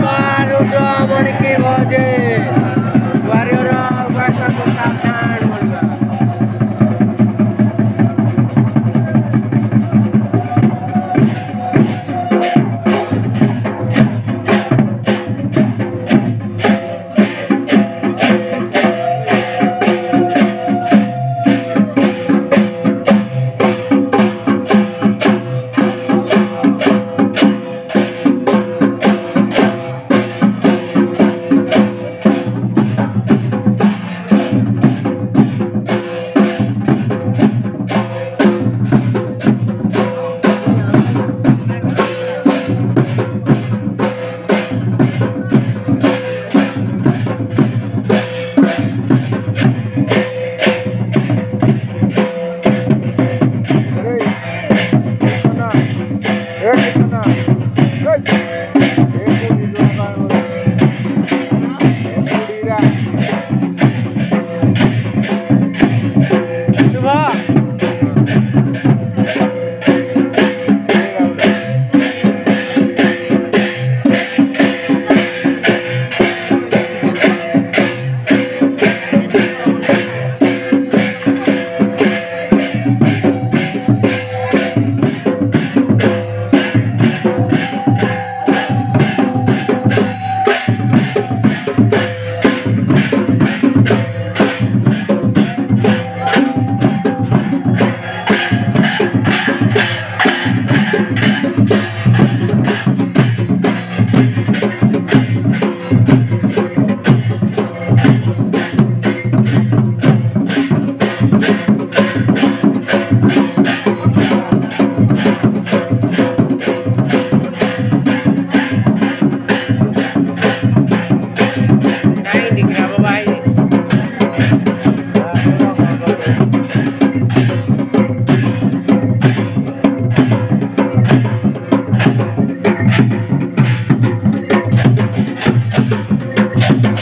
મારું તો મને કેવો છે વાર્યો રો વાસા કો સાવધાન